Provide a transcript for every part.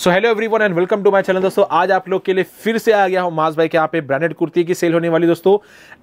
So hello everyone and welcome to my channel दोस्तों। आज आप लोग के लिए फिर से आ गया हूँ माज भाई के यहाँ पे ब्रांडेड कुर्ती की सेल होने वाली दोस्तों।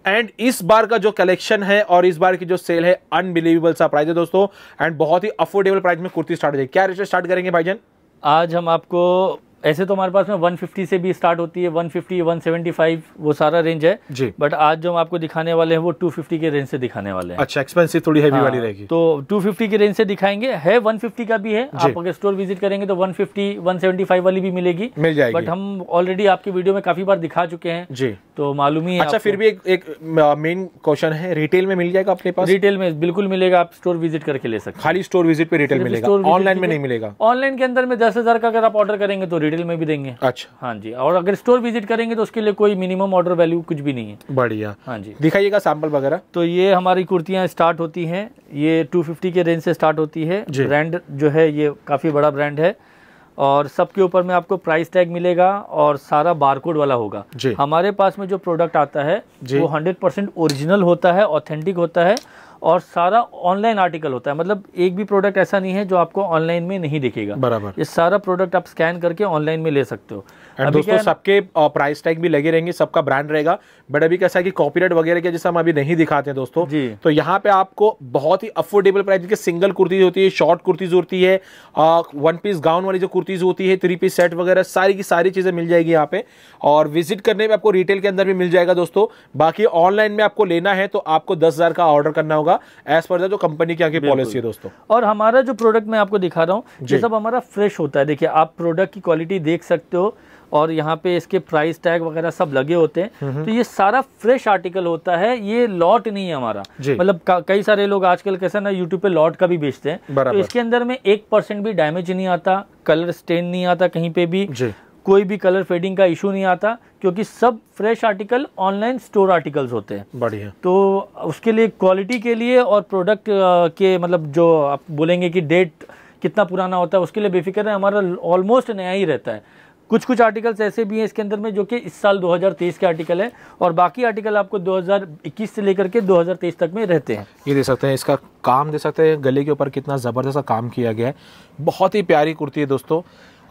एंड इस बार का जो कलेक्शन है और इस बार की जो सेल है अनबिलीवेबल सा प्राइस है दोस्तों। एंड बहुत ही अफोर्डेबल प्राइस में कुर्ती स्टार्ट हो जाएगी। क्या रेट स्टार्ट करेंगे भाईजन? आज हम आपको ऐसे तो हमारे पास में 150 से भी स्टार्ट होती है 150 175 वो सारा रेंज है। जी। बट आज जो हम आपको दिखाने वाले हैं वो 250 के रेंज से दिखाने वाले हैं। अच्छा एक्सपेंसिव थोड़ी हैवी हाँ, वाली रहेगी। तो 250 की रेंज से दिखाएँगे। है 150 का भी है। आप अगर स्टोर विज़िट करेंगे तो 150 175 वाली भी मिलेगी। मिल जाएगी। बट हम ऑलरेडी आपकी वीडियो में काफ़ी बार दिखा चुके हैं। जी। तो मालूम ही है अच्छा फिर भी एक मेन क्वेश्चन है रिटेल में मिल जाएगा अपने पास? रिटेल में बिल्कुल मिलेगा आप स्टोर विज़िट करके ले सकते खाली स्टोर विज़िट पे रिटेल मिलेगा। ऑनलाइन में नहीं मिलेगा। ऑनलाइन के अंदर में दस का अगर आप ऑर्डर करेंगे तो रिटेल में भी देंगे। अच्छा। हाँ जी और अगर स्टोर विज़िट करेंगे तो उसके लिए कोई मिनिमम ऑर्डर वैल्यू कुछ भी नहीं है। बढ़िया। हाँ जी। दिखाइएगा सैंपल वगैरह। तो ये हमारी कुर्तियाँ स्टार्ट होती हैं। ये 250 के रेंज से स्टार्ट होती है। ब्रांड जो है ये काफ़ी बड़ा ब्रांड है। और सबके ऊपर में आपको प्राइस टैग मिलेगा और सारा बारकोड वाला होगा। हमारे पास में जो प्रोडक्ट आता है वो 100% परसेंट ओरिजिनल होता है ऑथेंटिक होता है। और सारा ऑनलाइन आर्टिकल होता है। मतलब एक भी प्रोडक्ट ऐसा नहीं है जो आपको ऑनलाइन में नहीं दिखेगा। बराबर। ये सारा प्रोडक्ट आप स्कैन करके ऑनलाइन में ले सकते हो। एंड दोस्तों सबके प्राइस टैग भी लगे रहेंगे सबका ब्रांड रहेगा। बट अभी कैसा है कि कॉपीराइट वगैरह के जैसे हम अभी नहीं दिखाते हैं दोस्तों। तो यहाँ पे आपको बहुत ही अफोर्डेबल प्राइस की सिंगल कुर्तीज होती है शॉर्ट कुर्तीज होती है वन पीस गाउन वाली जो कुर्तीज होती है थ्री पीस सेट वगैरह सारी की सारी चीज़ें मिल जाएगी यहाँ पे। और विज़िट करने में आपको रिटेल के अंदर भी मिल जाएगा दोस्तों। बाकी ऑनलाइन में आपको लेना है तो आपको दस का ऑर्डर करना होगा। एज पर जो कंपनी की आगे पॉलिसी है दोस्तों। और हमारा जो प्रोडक्ट मैं आपको दिखा रहा हूँ ये सब हमारा फ्रेश होता है। देखिए आप प्रोडक्ट की क्वालिटी देख सकते हो और यहाँ पे इसके प्राइस टैग वगैरह सब लगे होते हैं। तो ये सारा फ्रेश आर्टिकल होता है ये लॉट नहीं है हमारा। मतलब कई सारे लोग आजकल कैसा ना यूट्यूब पे लॉट का भी बेचते हैं। तो इसके अंदर में एक परसेंट भी डैमेज नहीं आता कलर स्टेन नहीं आता कहीं पे भी। कोई भी कलर फेडिंग का इशू नहीं आता क्योंकि सब fresh article online store articles होते हैं। बढ़िया। तो उसके लिए क्वालिटी के लिए और प्रोडक्ट के मतलब जो आप बोलेंगे कि डेट कितना पुराना होता है उसके लिए बेफिक्र है हमारा ऑलमोस्ट नया ही रहता है। कुछ कुछ आर्टिकल्स ऐसे भी हैं इसके अंदर में जो कि इस साल 2023 के आर्टिकल है और बाकी आर्टिकल आपको 2021 से लेकर के 2023 तक में रहते हैं। ये दे सकते हैं इसका काम दे सकते हैं। गले के ऊपर कितना ज़बरदस्त काम किया गया है। बहुत ही प्यारी कुर्ती है दोस्तों।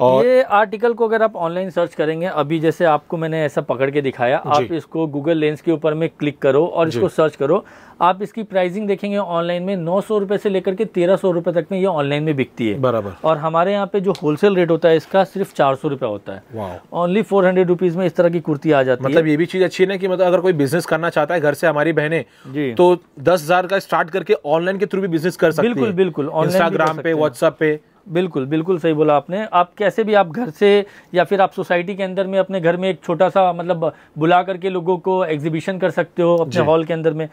और ये आर्टिकल को अगर आप ऑनलाइन सर्च करेंगे अभी जैसे आपको मैंने ऐसा पकड़ के दिखाया आप इसको गूगल लेंस के ऊपर में क्लिक करो और इसको सर्च करो। आप इसकी प्राइसिंग देखेंगे ऑनलाइन में नौ सौ रुपये से लेकर के तेरह सौ रुपये तक में ये ऑनलाइन में बिकती है। बराबर। और हमारे यहाँ पे जो होलसेल रेट होता है इसका सिर्फ़ चार सौ रुपये होता है। ओनली फोर हंड्रेड रुपीज़ में इस तरह की कुर्ती आ जाती मतलब ये भी चीज़ अच्छी है ना कि मतलब अगर कोई बिज़नेस करना चाहता है घर से हमारी बहनें है जी। तो दस हज़ार का स्टार्ट करके ऑनलाइन के थ्रू भी बिज़नेस कर सकते बिल्कुल बिल्कुल इंस्टाग्राम पे हैं। व्हाट्सएप पे। बिल्कुल बिल्कुल सही बोला आपने। आप कैसे भी आप घर से या फिर आप सोसाइटी के अंदर में अपने घर में एक छोटा सा मतलब बुला करके लोगों को एग्जीबिशन कर सकते हो अपने हॉल के अंदर में।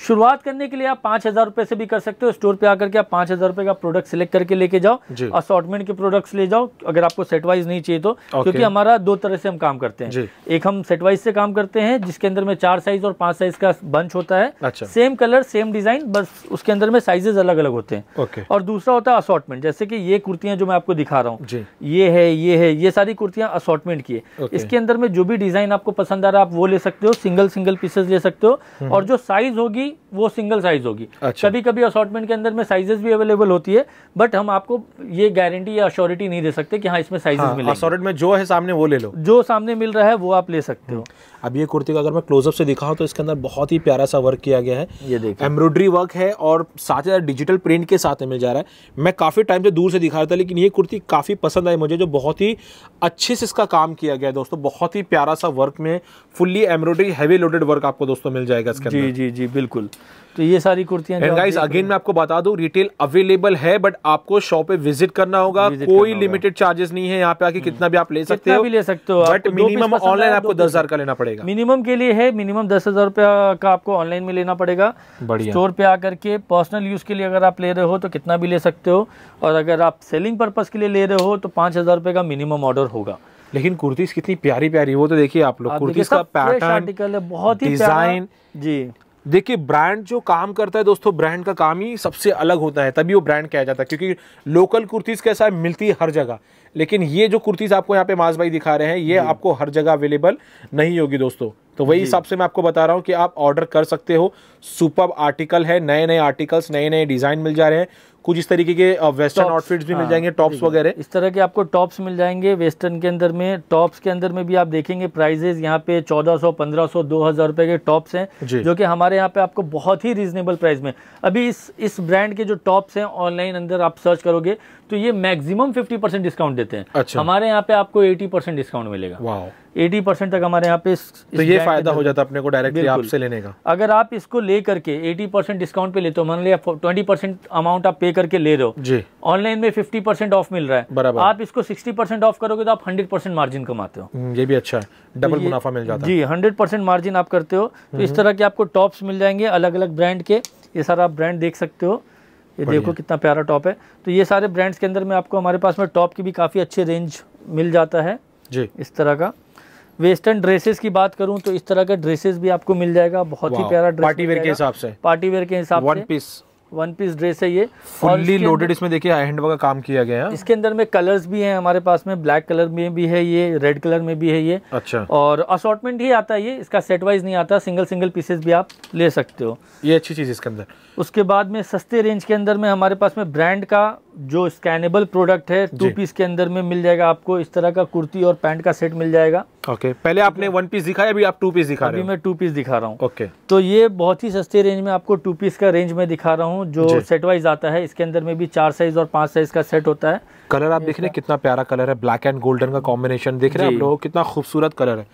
शुरुआत करने के लिए आप पाँच हज़ार रुपये से भी कर सकते हो। स्टोर पे आकर के आप पाँच हज़ार रुपये का प्रोडक्ट सिलेक्ट करके लेके जाओ। जी। असॉर्टमेंट के प्रोडक्ट्स ले जाओ अगर आपको सेटवाइज नहीं चाहिए तो क्योंकि हमारा दो तरह से हम काम करते हैं। एक हम सेटवाइज से काम करते हैं जिसके अंदर में चार साइज़ और पाँच साइज़ का बंच होता है। अच्छा। सेम कलर सेम डिज़ाइन बस उसके अंदर में साइजेस अलग अलग होते हैं। और दूसरा होता है असॉर्टमेंट जैसे कि ये कुर्तियाँ जो मैं आपको दिखा रहा हूँ। ये है ये है ये सारी कुर्तियाँ असॉर्टमेंट की है। इसके अंदर में जो भी डिज़ाइन आपको पसंद आ रहा है आप वो ले सकते हो सिंगल सिंगल पीसेस ले सकते हो। और जो साइज़ होगी वो सिंगल साइज़ होगी। अच्छा। कभी कभी असॉर्टमेंट के अंदर में साइजेस भी अवेलेबल होती है बट हम आपको ये गारंटी या अश्योरिटी नहीं दे सकते कि हाँ इसमें साइजेस मिलेंगे। असॉर्टेड में जो है सामने वो ले लो। जो सामने मिल रहा है वो आप ले सकते हो। अब ये कुर्ती का अगर मैं क्लोजअप से दिखाऊँ तो इसके अंदर बहुत ही प्यारा सा वर्क किया गया है। ये देखिए। एम्ब्रॉयडरी वर्क है और साथ ही डिजिटल प्रिंट के साथ मिल जा रहा है। मैं काफ़ी टाइम से दूर से दिखा रहा था लेकिन ये कुर्ती काफ़ी पसंद आई मुझे जो बहुत ही अच्छे से इसका काम किया गया है दोस्तों। बहुत ही प्यारा सा वर्क में fully embroidery heavy loaded work आपको दोस्तों मिल जाएगा इसके अंदर। जी जी जी बिल्कुल। तो ये सारी कुर्तियाँ जो एंड गाइस अगेन मैं आपको बता दूँ रिटेल अवेलेबल है बट आपको शॉप पे विज़िट करना होगा। Visit कोई लिमिटेड चार्जेस नहीं है यहाँ पे आके कितना भी आप ले सकते हो। भी ले सकते हो। बट मिनिमम ऑनलाइन आपको दस हज़ार का लेना पड़ेगा। मिनिमम के लिए है मिनिमम दस हज़ार रुपया का आपको ऑनलाइन में लेना पड़ेगा। बढ़िया। स्टोर पे आकर के पर्सनल यूज़ के लिए अगर आप ले रहे हो तो कितना भी ले सकते हो। और अगर आप सेलिंग पर्पज के लिए ले रहे हो तो पाँच हज़ार रुपये का मिनिमम ऑर्डर होगा। लेकिन कुर्तीस कितनी प्यारी प्यारी वो तो देखिए आप लोग कुर्तीस का पैटर्न आर्टिकल है बहुत ही। डिज़ाइन जी। देखिए ब्रांड जो काम करता है दोस्तों ब्रांड का काम ही सबसे अलग होता है तभी वो ब्रांड कहा जाता है क्योंकि लोकल कुर्तीज कैसा है मिलती है हर जगह। लेकिन ये जो कुर्तीज आपको यहाँ पे माज भाई दिखा रहे हैं ये आपको हर जगह अवेलेबल नहीं होगी दोस्तों। तो वही हिसाब से मैं आपको बता रहा हूँ कि आप ऑर्डर कर सकते हो। सुपर आर्टिकल है नए नए आर्टिकल्स नए नए डिज़ाइन मिल जा रहे हैं। कुछ इस तरीके के वेस्टर्न आउटफिट्स भी मिल हाँ, जाएँगे टॉप्स वगैरह। इस तरह के आपको टॉप्स मिल जाएँगे वेस्टर्न के अंदर में टॉप्स के अंदर में भी आप देखेंगे प्राइजेस यहाँ पे 1400 1500 2000 रुपए के टॉप्स हैं जो। कि हमारे यहाँ पे आपको बहुत ही रीजनेबल प्राइस में। अभी इस इस ब्रांड के जो टॉप्स हैं ऑनलाइन अंदर आप सर्च करोगे तो ये मैक्सिमम 50 परसेंट डिस्काउंट देते हैं। अच्छा। हमारे यहाँ पे आपको 80 परसेंट डिस्काउंट मिलेगा। वाह 80 परसेंट तक हमारे यहाँ पे इस, तो इस ये फ़ायदा हो जाता है अपने को डायरेक्टली आपसे लेने का। अगर आप इसको ले करके 80 परसेंट डिस्काउंट पे लेते हो मान लिया 20 परसेंट अमाउंट आप पे करके ले रहे हो। जी। ऑनलाइन में 50 परसेंट ऑफ़ मिल रहा है। बराबर। आप इसको 60 परसेंट ऑफ़ करोगे तो आप 100 परसेंट मार्जिन कमाते हो। हम्म, ये भी अच्छा है। डबल तो मुनाफा मिल जाता है। जी 100 परसेंट मार्जिन आप करते हो। तो हम्म। इस तरह के आपको टॉप्स मिल जाएँगे अलग अलग ब्रांड के। ये सारा आप ब्रांड देख सकते हो। ये देखो कितना प्यारा टॉप है। तो ये सारे ब्रांड्स के अंदर में आपको हमारे पास में टॉप की भी काफ़ी अच्छे रेंज मिल जाता है। जी। इस तरह का। वेस्टर्न ड्रेसेस की बात करूँ तो इस तरह का ड्रेसेस भी आपको मिल जाएगा। बहुत ही प्यारा ड्रेस पार्टी वेयर के हिसाब से। पार्टी वेयर के हिसाब से। One piece one piece dress है ये। फुल्ली लोडेड इसमें देखिए हैंड का काम किया गया है। इसके अंदर में कलर्स भी हैं हमारे पास में ब्लैक कलर में भी है ये रेड कलर में भी है ये। अच्छा। और असॉर्टमेंट ही आता है ये इसका सेट वाइज नहीं आता सिंगल सिंगल पीसेस भी आप ले सकते हो। ये अच्छी चीज़ इसके अंदर। उसके बाद में सस्ते रेंज के अंदर में हमारे पास में ब्रांड का जो स्कैनेबल प्रोडक्ट है टू पीस के अंदर में मिल जाएगा आपको। इस तरह का कुर्ती और पैंट का सेट मिल जाएगा। ओके पहले आपने वन पीस दिखाया अभी आप टू पीस दिखा रहे हो। मैं टू पीस दिखा रहा हूँ। ओके तो ये बहुत ही सस्ते रेंज में आपको टू पीस का रेंज में दिखा रहा हूँ जो सेट वाइज आता है। इसके अंदर में भी चार साइज़ और पाँच साइज़ का सेट होता है। कलर आप देख रहे हैं कितना प्यारा कलर है। ब्लैक एंड गोल्डन का कॉम्बिनेशन देख रहे हैं आप लोग कितना खूबसूरत कलर है।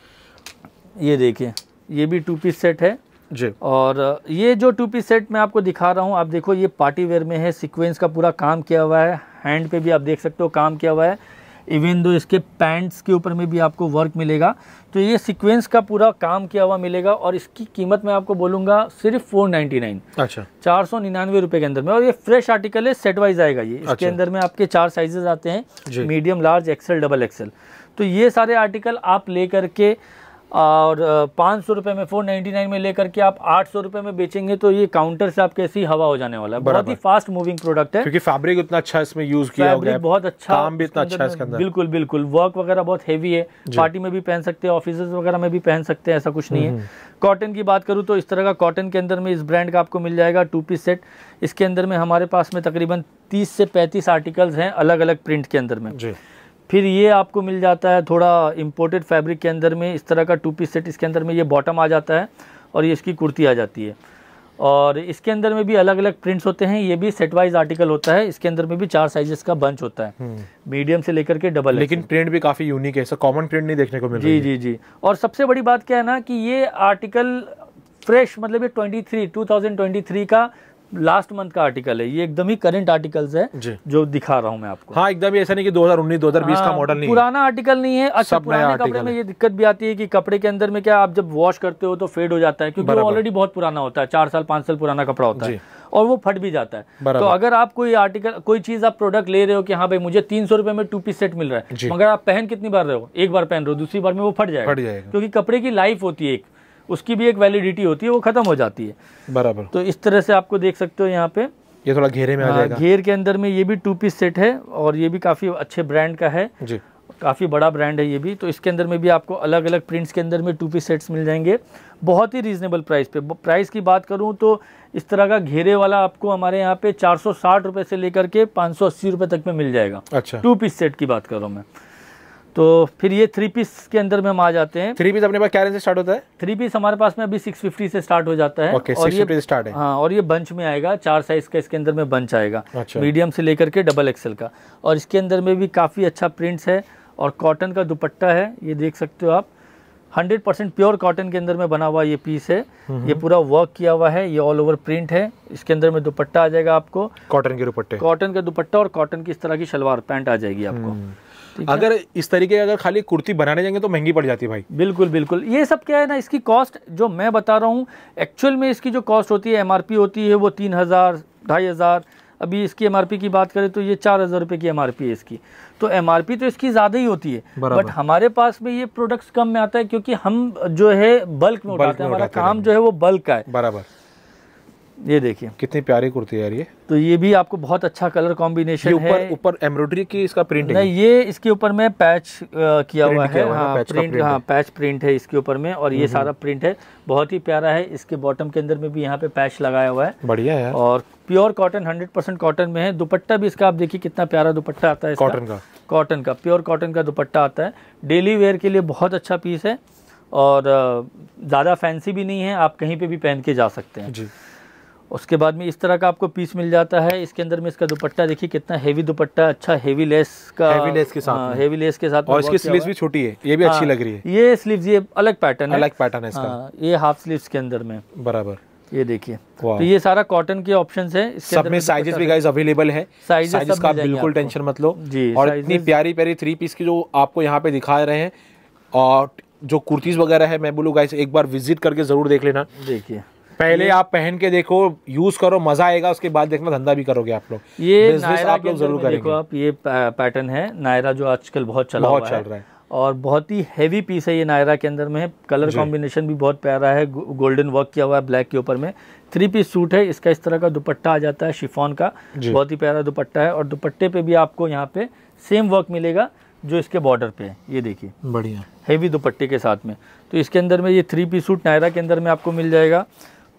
ये देखिए ये भी टू पीस सेट है। जी। और ये जो टू पीस सेट मैं आपको दिखा रहा हूँ आप देखो ये पार्टी वेयर में है सीक्वेंस का पूरा काम किया हुआ है हैंड पे भी आप देख सकते हो काम किया हुआ है इवन दो इसके पैंट्स के ऊपर में भी आपको वर्क मिलेगा तो ये सीक्वेंस का पूरा काम किया हुआ मिलेगा और इसकी कीमत मैं आपको बोलूँगा सिर्फ़ फोर नाइन्टी नाइन। अच्छा। चार सौ निन्यानवे रुपये के अंदर में और ये फ्रेश आर्टिकल है सेट वाइज आएगा ये। इसके अच्छा। अंदर में आपके चार साइजेस आते हैं medium large XL double XL तो ये सारे आर्टिकल आप ले करके और पाँच सौ रुपये में फोर नाइन्टी नाइन में लेकर के आप आठ सौ रुपये में बेचेंगे तो ये काउंटर से आपके ऐसी हवा हो जाने वाला है। बहुत ही फास्ट मूविंग प्रोडक्ट है। क्योंकि फैब्रिक उतना अच्छा इसमें यूज़ किया फैब्रिक है बहुत अच्छा काम भी इतना अच्छा है इसके अंदर। बिल्कुल बिल्कुल। वर्क वगैरह बहुत हैवी है। पार्टी में भी पहन सकते हैं ऑफ़िस वगैरह में भी पहन सकते हैं ऐसा कुछ नहीं हम्म, है कॉटन की बात करूँ तो इस तरह का कॉटन के अंदर में इस ब्रांड का आपको मिल जाएगा टू पीस सेट इसके अंदर में हमारे पास में तकरीबन 30 से 35 आर्टिकल्स हैं अलग अलग प्रिंट के अंदर में। जी। फिर ये आपको मिल जाता है थोड़ा इम्पोर्टेड फैब्रिक के अंदर में इस तरह का टू पीस सेट इसके अंदर में ये बॉटम आ जाता है और ये इसकी कुर्ती आ जाती है। और इसके अंदर में भी अलग अलग प्रिंट्स होते हैं ये भी सेट वाइज आर्टिकल होता है इसके अंदर में भी चार साइजेस का बंच होता है। मीडियम से लेकर के डबल लेकिन प्रिंट भी काफ़ी यूनिक है ऐसा कॉमन प्रिंट नहीं देखने को मिल जी जी जी। और सबसे बड़ी बात क्या है ना कि ये आर्टिकल फ्रेश मतलब ये 23 2023 का लास्ट मंथ का आर्टिकल है। ये एकदम ही करंट आर्टिकल्स है जो। दिखा रहा हूँ मैं आपको। हाँ एकदम ऐसा नहीं कि 2019 2020 का हाँ, मॉडल नहीं है। पुराना आर्टिकल नहीं है। अच्छा पुराने कपड़े आर्टिकल में ये दिक्कत भी आती है कि कपड़े के अंदर में क्या आप जब वॉश करते हो तो फेड हो जाता है क्योंकि वो ऑलरेडी बहुत पुराना होता है चार साल पाँच साल पुराना कपड़ा होता है। और वो फट भी जाता है। तो अगर आप कोई आर्टिकल कोई चीज़ आप प्रोडक्ट ले रहे हो कि हाँ भाई मुझे तीन सौ रुपए में टू पीस सेट मिल रहा है मगर आप पहन कितनी बार रहे हो? एक बार पहन रहे हो दूसरी बार में वो फट जाएगा। फट जाएगा। क्योंकि कपड़े की लाइफ होती है एक। उसकी भी एक वैलिडिटी होती है वो खत्म हो जाती है। बराबर। तो इस तरह से आपको देख सकते हो यहाँ पे। ये थोड़ा घेरे में आ हाँ, जाएगा। घेर के अंदर में ये भी टू पीस सेट है और ये भी काफ़ी अच्छे ब्रांड का है। जी। काफ़ी बड़ा ब्रांड है ये भी। तो इसके अंदर में भी आपको अलग अलग प्रिंट्स के अंदर में टू पीस सेट्स मिल जाएँगे। बहुत ही रीजनेबल प्राइस पे। प्राइस की बात करूँ तो इस तरह का घेरे वाला आपको हमारे यहाँ पे चार सौ से लेकर के पाँच सौ तक में मिल जाएगा। अच्छा। टू पीस सेट की बात करूँ मैं। तो फिर ये थ्री पीस के अंदर में हम आ जाते हैं। थ्री पीस अपने पास क्या रेंज से स्टार्ट होता है? थ्री पीस हमारे पास में अभी सिक्स फिफ्टी से स्टार्ट हो जाता है। ओके और ये स्टार्ट है। हाँ और ये बंच में आएगा चार साइज़ का इसके अंदर में बंच आएगा। अच्छा। मीडियम से लेकर के डबल एक्सेल का। और इसके अंदर में भी काफ़ी अच्छा प्रिंट्स है और कॉटन का दुपट्टा है ये देख सकते हो आप। 100% परसेंट प्योर कॉटन के अंदर में बना हुआ ये पीस है। ये पूरा वर्क किया हुआ है ये ऑल ओवर प्रिंट है। इसके अंदर में दुपट्टा आ जाएगा आपको। कॉटन के दुपट्टे। कॉटन का दुपट्टा और कॉटन की इस तरह की शलवार पैंट आ जाएगी आपको। ठीक है? अगर इस तरीके की अगर खाली कुर्ती बनाने जाएँगे तो महँगी पड़ जाती है भाई। बिल्कुल बिल्कुल। ये सब क्या है ना इसकी कॉस्ट जो मैं बता रहा हूँ एक्चुअल में इसकी जो कॉस्ट होती है एमआरपी होती है वो तीन हज़ार ढाई हज़ार। अभी इसकी एमआरपी की बात करें तो ये चार हज़ार रुपये की एमआरपी है इसकी। तो एमआरपी तो इसकी ज़्यादा ही होती है। बट हमारे पास में ये प्रोडक्ट्स कम में आता है क्योंकि हम जो है बल्क में उठाते हैं हमारा काम जो है। वो बल्क का है। बराबर। ये देखिए। कितनी प्यारी कुर्ती है यार ये। तो ये भी आपको बहुत अच्छा कलर कॉम्बिनेशन ऊपर है। ऊपर एम्ब्रॉयडरी की इसका प्रिंट नहीं ये इसके ऊपर में पैच किया हुआ है। है पैच का प्रिंट हाँ। पैच प्रिंट है इसके ऊपर में और ये सारा प्रिंट है। बहुत ही प्यारा है। इसके बॉटम के अंदर में भी यहाँ पे पैच लगाया हुआ है। बढ़िया है और प्योर कॉटन 100 परसेंट कॉटन में है। दुपट्टा भी इसका आप देखिए कितना प्यारा दुपट्टा आता है कॉटन का। कॉटन का प्योर कॉटन का दुपट्टा आता है। डेली वेयर के लिए बहुत अच्छा पीस है। और ज़्यादा फैंसी भी नहीं है। आप कहीं पे भी पहन के जा सकते हैं। जी। उसके बाद में इस तरह का आपको पीस मिल जाता है। इसके अंदर में इसका दुपट्टा देखिए कितना हेवी दुपट्टा अच्छा हेवी लेस का Heavy lace के साथ में। हेवी लेस के साथ और इसकी स्लीव्स भी छोटी है ये भी अच्छी हाँ, लग रही है। ये स्लीव्स ये अलग पैटर्न है। अलग पैटर्न है इसका। हाँ, ये हाफ़ स्लीव्स के अंदर में। बराबर। ये देखिए। तो ये सारा कॉटन के ऑप्शन है। सब में साइजेस भी गाइस अवेलेबल है। साइजेस का बिल्कुल टेंशन मत लो। जी, और इतनी प्यारी प्यारी थ्री पीस की जो आपको यहाँ पे दिखा रहे हैं और जो कुर्तीज वगैरह है मैं बोलूँ गाइस एक बार विज़िट करके ज़रूर देख लेना। देखिए। पहले आप पहन के देखो यूज़ करो मज़ा आएगा उसके बाद देखना धंधा भी करोगे आप लोग। ये नायरा आप लोग ज़रूर में देखो करेंगे आप ये पैटर्न है। नायरा जो आजकल बहुत चला बहुत हुआ चल रहा है। और बहुत ही हैवी पीस है ये नायरा के अंदर में। कलर कॉम्बिनेशन भी बहुत प्यारा है गोल्डन वर्क किया हुआ है ब्लैक के ऊपर में। थ्री पीस सूट है इसका इस तरह का दुपट्टा आ जाता है शिफॉन का। बहुत ही प्यारा दुपट्टा है और दुपट्टे पे भी आपको यहाँ पे सेम वर्क मिलेगा जो इसके बॉर्डर पे है। ये देखिए। बढ़िया। हैवी दुपट्टे के साथ में। तो इसके अंदर में ये थ्री पीस सूट नायरा के अंदर में आपको मिल जाएगा।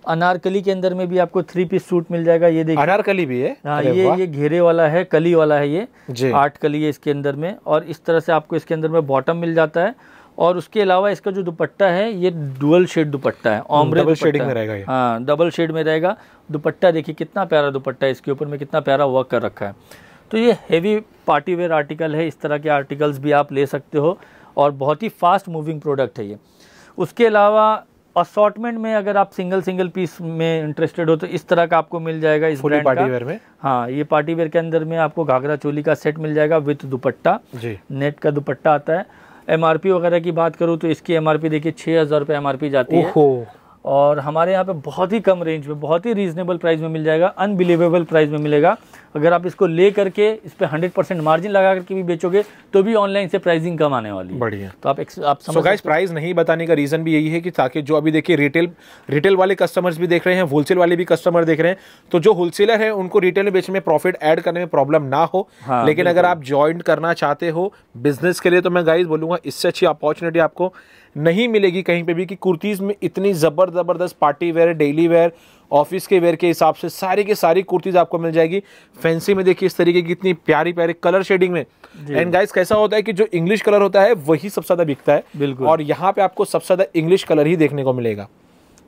अनारकली के अंदर में भी आपको थ्री पीस सूट मिल जाएगा ये देखिए। अनारकली भी है? हाँ ये ये घेरे वाला है कली वाला है ये। आठ कली है इसके अंदर में और इस तरह से आपको इसके अंदर में बॉटम मिल जाता है। और उसके अलावा इसका जो दुपट्टा है ये डुअल शेड दुपट्टा है ओमरे डबल शेडिंग में रहेगा हाँ डबल शेड में रहेगा। दुपट्टा देखिए कितना प्यारा दुपट्टा है इसके ऊपर में कितना प्यारा वर्क कर रखा है। तो ये हेवी पार्टी वेयर आर्टिकल है इस तरह के आर्टिकल्स भी आप ले सकते हो और बहुत ही फास्ट मूविंग प्रोडक्ट है ये। उसके अलावा असॉर्टमेंट में अगर आप सिंगल सिंगल पीस में इंटरेस्टेड हो तो इस तरह का आपको मिल जाएगा इस ब्रांड पार्टी का। वेयर में? हाँ ये पार्टी वेयर के अंदर में आपको घाघरा चोली का सेट मिल जाएगा विथ दुपट्टा। जी। नेट का दुपट्टा आता है। एमआरपी वगैरह की बात करूँ तो इसकी एमआरपी देखिए छह हज़ार रुपये एम जाती है। और हमारे यहाँ पे बहुत ही कम रेंज में बहुत ही रीजनेबल प्राइस में मिल जाएगा अनबिलीवेबल प्राइस में मिलेगा। अगर आप इसको ले करके इस पर हंड्रेड परसेंट मार्जिन लगा करके भी बेचोगे तो भी ऑनलाइन से प्राइसिंग कम आने वाली है। बढ़िया। तो आप ex- आप समझ गाइस प्राइस नहीं बताने का रीजन भी यही है कि ताकि जो अभी देखिए रिटेल रिटेल वाले कस्टमर्स भी देख रहे हैं होलसेल वाले भी कस्टमर देख रहे हैं तो जो होलसेलर है उनको रिटेल में बेचने में प्रॉफिट एड करने में प्रॉब्लम ना हो। हाँ, लेकिन अगर आप ज्वाइन करना चाहते हो बिज़नेस के लिए तो मैं गाइज़ बोलूँगा इससे अच्छी अपॉर्चुनिटी आपको नहीं मिलेगी कहीं पे भी कि कुर्तीज में इतनी जबर ज़बरदस्त party wear daily wear office के वेयर के हिसाब से सारी की सारी कुर्तीज आपको मिल जाएगी। फैंसी में देखिए इस तरीके की इतनी प्यारी प्यारी कलर शेडिंग में। एंड गाइस कैसा होता है कि जो इंग्लिश कलर होता है वही सबसे ज़्यादा बिकता है। बिल्कुल। और यहाँ पे आपको सबसे ज़्यादा इंग्लिश कलर ही देखने को मिलेगा।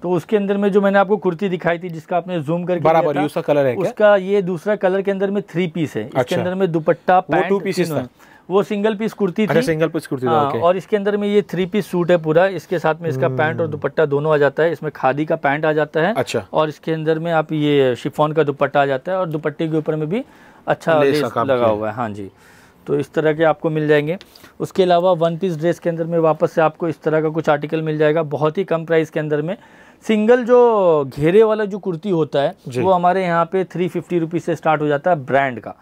तो उसके अंदर में जो मैंने आपको कुर्ती दिखाई थी जिसका आपने जूम करके बराबर, उसका कलर है क्या? उसका ये दूसरा कलर के अंदर में थ्री पीस है। इसके अच्छा। अंदर में दुपट्टा पैंट two वो सिंगल पीस कुर्ती अच्छा थी। सिंगल पीस कुर्ती था हाँ, ओके और इसके अंदर में ये थ्री पीस सूट है पूरा। इसके साथ में इसका पैंट और दुपट्टा दोनों आ जाता है। इसमें खादी का पैंट आ जाता है। अच्छा। और इसके अंदर में आप ये शिफॉन का दुपट्टा आ जाता है और दुपट्टे के ऊपर में भी अच्छा लेस लगा हुआ है। हाँ जी। तो इस तरह के आपको मिल जाएँगे। उसके अलावा वन पीस ड्रेस के अंदर में वापस से आपको इस तरह का कुछ आर्टिकल मिल जाएगा। बहुत ही कम प्राइस के अंदर में। सिंगल जो घेरे वाला जो कुर्ती होता है वो हमारे यहाँ पे थ्री फिफ्टी रुपीज़ से स्टार्ट हो जाता है ब्रांड का।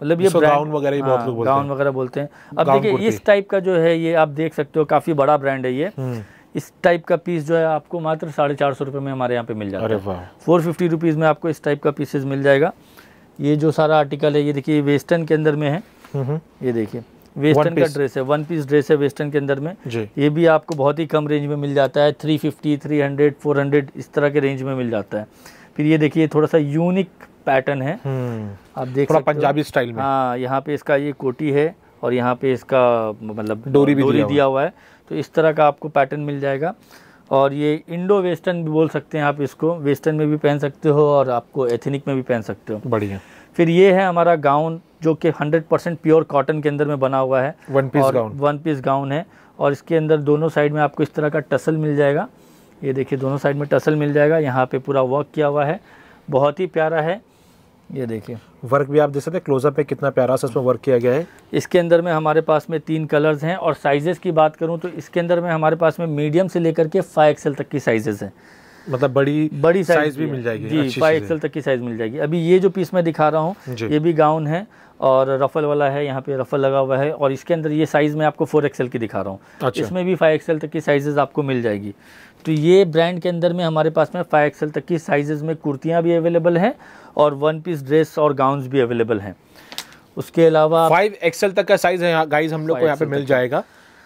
मतलब ये गाउन वगैरह ही बहुत लोग बोलते गाउन वगैरह बोलते हैं। अब देखिए इस टाइप का जो है ये आप देख सकते हो काफ़ी बड़ा ब्रांड है ये। हम्म, इस टाइप का पीस जो है आपको मात्र साढ़े चार सौ रुपये में हमारे यहाँ पे मिल जाता है। फोर फिफ्टी रुपीज़ में आपको इस टाइप का पीसेज मिल जाएगा। ये जो सारा आर्टिकल है ये देखिए वेस्टर्न के अंदर में है। ये देखिए वेस्टर्न का ड्रेस है वन पीस ड्रेस है वेस्टर्न के अंदर में। ये भी आपको बहुत ही कम रेंज में मिल जाता है three fifty three hundred four hundred इस तरह के रेंज में मिल जाता है। फिर ये देखिए थोड़ा सा यूनिक पैटर्न है। हम्म, आप देख थोड़ा पंजाबी स्टाइल में। हाँ यहाँ पे इसका ये कोटी है और यहाँ पे इसका मतलब डोरी भी दिया हुआ दिया हुआ है। तो इस तरह का आपको पैटर्न मिल जाएगा। और ये इंडो वेस्टर्न भी बोल सकते हैं आप इसको। वेस्टर्न में भी पहन सकते हो और आपको एथनिक में भी पहन सकते हो। बढ़िया। फिर ये है हमारा गाउन जो कि 100% परसेंट प्योर कॉटन के अंदर में बना हुआ है। One piece gown one piece gown है। और इसके अंदर दोनों साइड में आपको इस तरह का टसल मिल जाएगा। ये देखिए दोनों साइड में टसल मिल जाएगा। यहाँ पे पूरा वर्क किया हुआ है। बहुत ही प्यारा है। ये देखिए। वर्क भी आप देख सकते हैं क्लोजअप पे कितना प्यारा सा इसमें वर्क किया गया है। इसके अंदर में हमारे पास में तीन कलर्स हैं और साइजेस की बात करूँ तो इसके अंदर में हमारे पास में मीडियम से लेकर के फाइव एक्सएल तक की साइजेस हैं। मतलब बड़ी बड़ी साइज़ भी मिल जाएगी जी फाइव चीज़। एक्सएल तक की साइज़ मिल जाएगी। अभी ये जो पीस मैं दिखा रहा हूँ ये भी गाउन है और रफल वाला है यहाँ पे रफल लगा हुआ है और इसके अंदर ये साइज़ मैं आपको फोर एक्सएल की दिखा रहा हूँ। अच्छा। इसमें भी फाइव एक्सएल तक की साइजेस आपको मिल जाएगी। तो ये ब्रांड के अंदर में हमारे पास में फाइव एक्सएल तक की साइजेस में कुर्तियाँ भी अवेलेबल हैं और वन पीस ड्रेस और गाउन्स भी अवेलेबल हैं। उसके अलावा फाइव एक्सएल तक का साइज़ है गाइस हम लोग को यहाँ पे मिल जाएगा।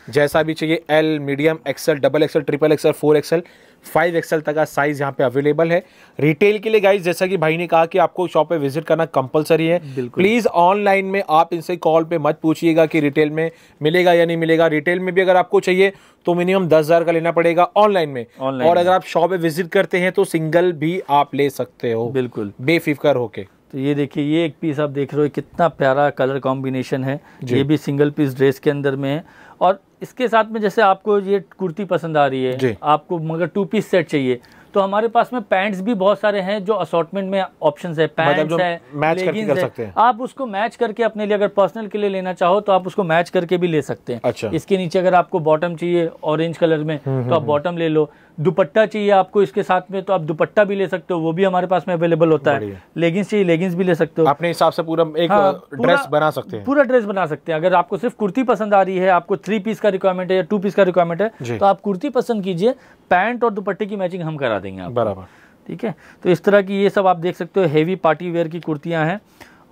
जैसा भी चाहिए L medium XL double XL triple XL four XL five XL तक का साइज़ यहाँ पे अवेलेबल है। रिटेल के लिए गाइस जैसा कि भाई ने कहा कि आपको शॉप पे विज़िट करना कंपलसरी है। प्लीज़ ऑनलाइन में आप इनसे कॉल पे मत पूछिएगा कि रिटेल में मिलेगा या नहीं मिलेगा। रिटेल में भी अगर आपको चाहिए तो मिनिमम दस हज़ार का लेना पड़ेगा ऑनलाइन में। Online और में। अगर आप शॉप पे विज़िट करते हैं तो सिंगल भी आप ले सकते हो। बिल्कुल। बेफिक्र होके। तो ये देखिए ये एक पीस आप देख रहे हो कितना प्यारा कलर कॉम्बिनेशन है। ये भी सिंगल पीस ड्रेस के अंदर में है। और इसके साथ में जैसे आपको ये कुर्ती पसंद आ रही है आपको मगर टू पीस सेट चाहिए तो हमारे पास में पैंट्स भी बहुत सारे हैं जो असॉटमेंट में ऑप्शंस है मतलब पैंट्स है मैच करके कर सकते हैं। आप उसको मैच करके अपने लिए अगर पर्सनल के लिए लेना चाहो तो आप उसको मैच करके भी ले सकते हैं। अच्छा। इसके नीचे अगर आपको बॉटम चाहिए ऑरेंज कलर में तो आप बॉटम ले लो। दुपट्टा चाहिए आपको इसके साथ में तो आप दुपट्टा भी ले सकते हो वो भी हमारे पास में अवेलेबल होता है। लेगिंग्स चाहिए लेगिंग्स भी ले सकते हो। अपने हिसाब से पूरा एक हाँ, ड्रेस बना सकते हैं। पूरा ड्रेस बना सकते हैं। अगर आपको सिर्फ़ कुर्ती पसंद आ रही है आपको थ्री पीस का रिक्वायरमेंट है या टू पीस का रिक्वायरमेंट है तो आप कुर्ती पसंद कीजिए पैंट और दुपट्टे की मैचिंग हम करा देंगे आप बराबर। ठीक है? तो इस तरह की ये सब आप देख सकते हो हेवी पार्टी वेयर की कुर्तियाँ हैं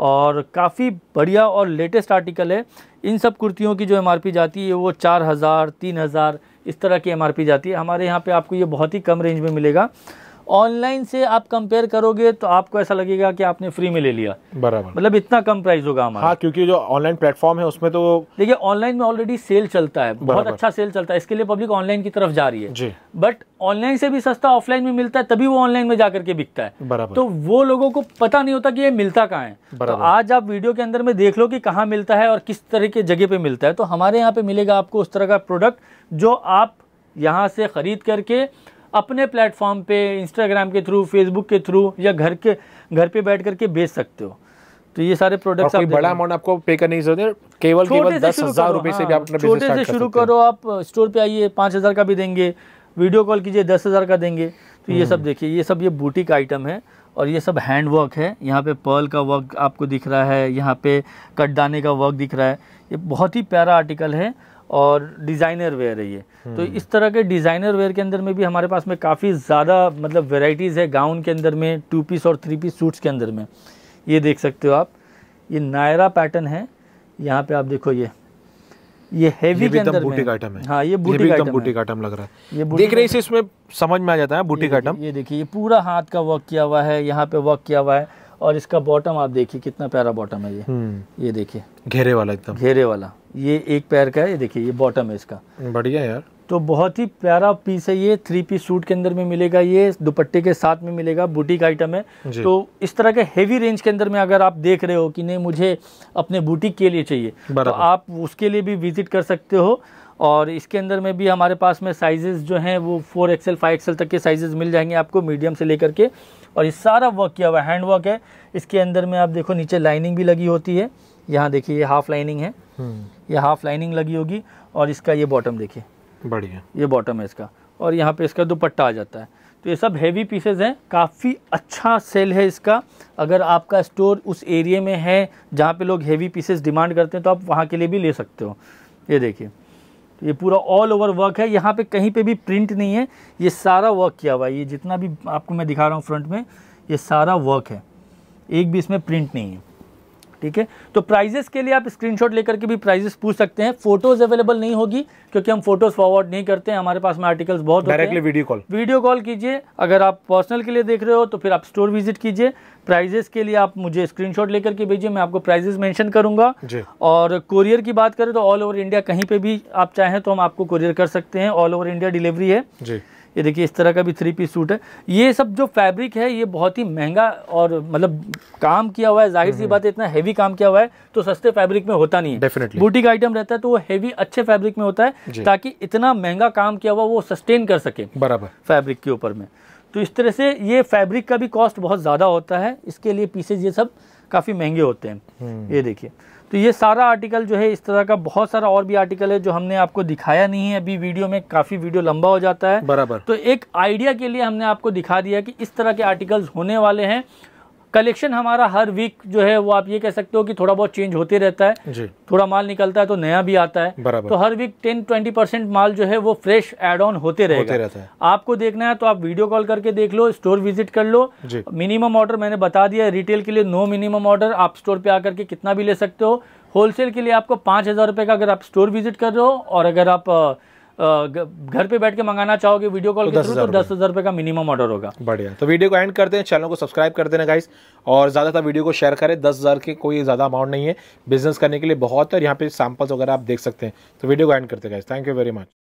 और काफ़ी बढ़िया और लेटेस्ट आर्टिकल है। इन सब कुर्तियों की जो एमआरपी जाती है वो चार हज़ार तीन हज़ार इस तरह की एमआरपी जाती है। हमारे यहाँ पर आपको ये बहुत ही कम रेंज में मिलेगा। ऑनलाइन से आप कंपेयर करोगे तो आपको ऐसा लगेगा कि आपने फ्री में ले लिया। बराबर। मतलब इतना कम प्राइस होगा हमारा। हाँ क्योंकि जो ऑनलाइन प्लेटफॉर्म है उसमें तो देखिए ऑनलाइन में ऑलरेडी सेल चलता है। बहुत अच्छा सेल चलता है। इसके लिए पब्लिक ऑनलाइन की तरफ़ जा रही है। बट ऑनलाइन से भी सस्ता ऑफलाइन में मिलता है तभी वो ऑनलाइन में जाकर के बिकता है। बराबर। तो वो लोगों को पता नहीं होता कि ये मिलता कहाँ है। तो आज आप वीडियो के अंदर में देख लो कि कहाँ मिलता है और किस तरह के जगह पे मिलता है। तो हमारे यहाँ पे मिलेगा आपको उस तरह का प्रोडक्ट जो आप यहाँ से खरीद करके अपने प्लेटफॉर्म पे इंस्टाग्राम के थ्रू फेसबुक के थ्रू या घर के घर पे बैठ करके बेच सकते हो। तो ये सारे प्रोडक्ट्स आप बड़ा अमाउंट आपको पे करने की ज़रूरत केवल केवल दस हज़ार रुपए से भी हाँ, आप अपना छोटे से शुरू करो आप स्टोर पे आइए पाँच हज़ार का भी देंगे वीडियो कॉल कीजिए दस हज़ार का देंगे। तो ये हम्म। सब देखिए ये सब ये बूटीक आइटम है और ये सब हैंड वर्क है। यहाँ पे पर्ल का वर्क आपको दिख रहा है यहाँ पे कटदाने का वर्क दिख रहा है। ये बहुत ही प्यारा आर्टिकल है और डिज़ाइनर वेयर है ये। तो हम्म। इस तरह के डिज़ाइनर वेयर के अंदर में भी हमारे पास में काफ़ी ज़्यादा मतलब वेराइटीज़ है गाउन के अंदर में टू पीस और थ्री पीस सूट्स के अंदर में। ये देख सकते हो आप। ये नायरा पैटर्न है। यहाँ पे आप देखो ये। ये हैवी के अंदर बुटीक आइटम है। हाँ ये बुटीक आइटम बुटीक आइटम लग रहा है। ये देख रहे इसमें समझ में आ जाता है बुटीक आइटम ये देखिए ये पूरा हाथ का वर्क किया हुआ है यहाँ पे वर्क किया हुआ है। और इसका बॉटम आप देखिए कितना प्यारा बॉटम है ये। हम्म। ये देखिए। घेरे वाला एकदम। घेरे वाला। ये एक पैर का है ये देखिए ये बॉटम है इसका। बढ़िया यार। तो बहुत ही प्यारा पीस है ये। थ्री पीस सूट के अंदर में मिलेगा ये दुपट्टे के साथ में मिलेगा बुटीक आइटम है। तो इस तरह के हेवी रेंज के अंदर में अगर आप देख रहे हो कि नहीं मुझे अपने बुटीक के लिए चाहिए तो आप उसके लिए भी विज़िट कर सकते हो। और इसके अंदर में भी हमारे पास में साइजेस जो हैं वो फोर एक्सएल फाइव एक्सएल तक के साइजेस मिल जाएँगे आपको मीडियम से लेकर के। और ये सारा वर्क किया हुआ है हैंड वर्क है। इसके अंदर में आप देखो नीचे लाइनिंग भी लगी होती है। यहाँ देखिए ये हाफ़ लाइनिंग है। हम्म। ये हाफ़ लाइनिंग लगी होगी और इसका ये बॉटम देखिए। बढ़िया। ये बॉटम है इसका। और यहाँ पे इसका दुपट्टा आ जाता है। तो ये सब हैवी पीसेज हैं। काफ़ी अच्छा सेल है इसका। अगर आपका स्टोर उस एरिया में है जहाँ पे लोग हैवी पीसेज डिमांड करते हैं तो आप वहाँ के लिए भी ले सकते हो। ये देखिए। ये पूरा ऑल ओवर वर्क है। यहाँ पे कहीं पे भी प्रिंट नहीं है। ये सारा वर्क किया हुआ है। ये जितना भी आपको मैं दिखा रहा हूँ फ्रंट में ये सारा वर्क है। एक भी इसमें प्रिंट नहीं है। ठीक है? तो प्राइजेस के लिए आप स्क्रीनशॉट लेकर के भी प्राइजेस पूछ सकते हैं। फ़ोटोज़ अवेलेबल नहीं होगी क्योंकि हम फ़ोटोज़ फॉरवर्ड नहीं करते हैं। हमारे पास में आर्टिकल्स बहुत directly video call video call कीजिए। अगर आप पर्सनल के लिए देख रहे हो तो फिर आप स्टोर विज़िट कीजिए। प्राइजेस के लिए आप मुझे स्क्रीनशॉट लेकर के भेजिए मैं आपको प्राइजेस मेंशन करूँगा। और कोरियर की बात करें तो ऑल ओवर इंडिया कहीं पे भी आप चाहें तो हम आपको कोरियर कर सकते हैं। ऑल ओवर इंडिया डिलीवरी है। जी। ये देखिए इस तरह का भी थ्री पीस सूट है। ये सब जो फैब्रिक है ये बहुत ही महँगा और मतलब काम किया हुआ है। ज़ाहिर सी बात है इतना हैवी काम किया हुआ है तो सस्ते फैब्रिक में होता नहीं है। डेफिनेटली बुटीक आइटम रहता है तो वो हैवी अच्छे फैब्रिक में होता है ताकि इतना महँगा काम किया हुआ वो सस्टेन कर सके बराबर। फैब्रिक के ऊपर में। तो इस तरह से ये फैब्रिक का भी कॉस्ट बहुत ज़्यादा होता है। इसके लिए पीसेज ये सब काफ़ी महँगे होते हैं। हम्म। ये देखिए। तो ये सारा आर्टिकल जो है इस तरह का बहुत सारा और भी आर्टिकल है जो हमने आपको दिखाया नहीं है। अभी वीडियो में काफ़ी वीडियो लंबा हो जाता है। बराबर। तो एक आइडिया के लिए हमने आपको दिखा दिया कि इस तरह के आर्टिकल्स होने वाले हैं। कलेक्शन हमारा हर वीक जो है वो आप ये कह सकते हो कि थोड़ा बहुत चेंज होते रहता है। जी। थोड़ा माल निकलता है तो नया भी आता है। तो हर वीक टेन ट्वेंटी परसेंट माल जो है वो फ्रेश एड ऑन होते होते रहेगा रहता है। आपको देखना है तो आप वीडियो कॉल करके देख लो स्टोर विज़िट कर लो। मिनिमम ऑर्डर मैंने बता दिया है रिटेल के लिए नो मिनिमम ऑर्डर आप स्टोर पे आकर के कितना भी ले सकते हो। होलसेल के लिए आपको पाँच हज़ार रुपये का अगर आप स्टोर विज़िट कर रहे हो और अगर आप घर पे बैठ के मंगाना चाहोगे वीडियो कॉल तो के थ्रू तो दस हज़ार रुपये का मिनिमम ऑर्डर होगा। बढ़िया। तो वीडियो को एंड करते हैं चैनल को सब्सक्राइब कर देना गाइस और ज़्यादातर वीडियो को शेयर करें दस हज़ार के कोई ज़्यादा अमाउंट नहीं है। बिज़नेस करने के लिए बहुत है और यहाँ पे सैंपल्स वगैरह आप देख सकते हैं। तो वीडियो को एंड करते हैं guys thank you very much